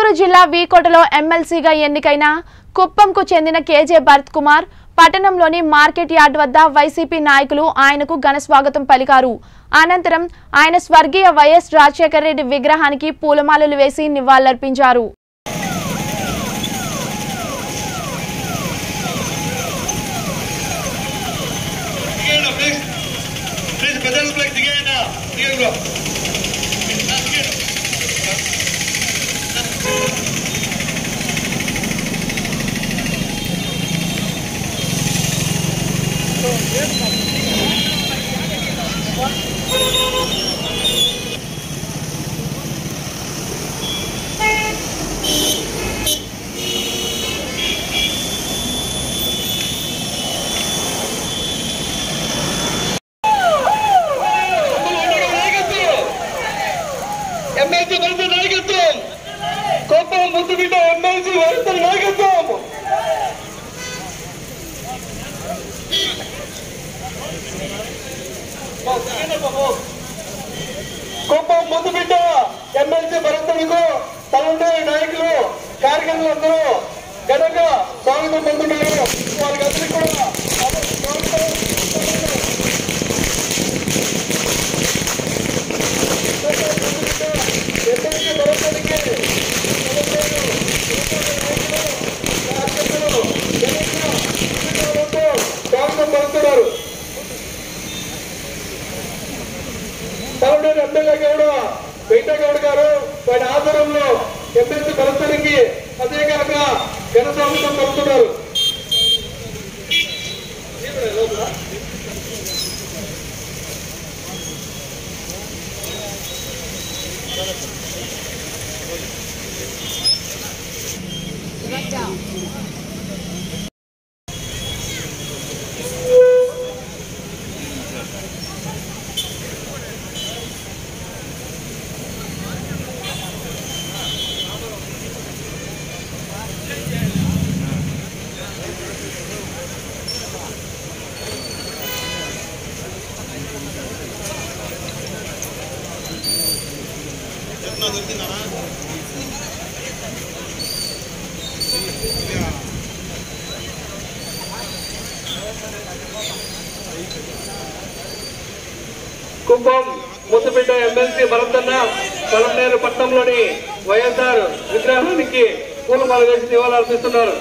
చిత్తూరు జిల్లా వీకోటలో ఎమ్మెల్సీగా ఎన్నికైన కుప్పంకు చెందిన కేజే భరత్ కుమార్ పట్టణంలోని మార్కెట్ యార్డ్ వద్ద వైసీపీ నాయకులు ఆయనకు ఘన స్వాగతం పలికారు అనంతరం ఆయన స్వర్గీయ వైఎస్ రాజశేఖర రెడ్డి విగ్రహానికి పూలమాలలు వేసి నివాళులర్పించారు Please, ముద్దు బిడ్డ ఎమ్మెల్సీ వైఎస్ఆర్ నాయకత్వం కోపం ముద్దు బిడ్డ ఎమ్మెల్సీ భరతులకు తలంటే నాయకులు కార్యకర్తలు అందరూ ఘనంగా స్వాగతం పొందుతున్నారు. వారికి అందరికీ కూడా స్వాగతం ఎమ్మెల్సీ భరతునికి స్వాగతం పలుకుతున్నారు తమిళనాడు ఎమ్మెల్యే గౌడ వెంకటగౌడ గారు వారి ఆధ్వర్యంలో ఎమ్మెల్సీ భరతునికి ప్రత్యేకంగా ఘన కుంభం ముద్దుబిడ్డ ఎమ్మెల్సీ భరతన్న పొలంనేరు పట్టణంలోని వైఎస్ఆర్ విగ్రహానికి పూలమాల వేసి నివాళులు అర్పిస్తున్నారు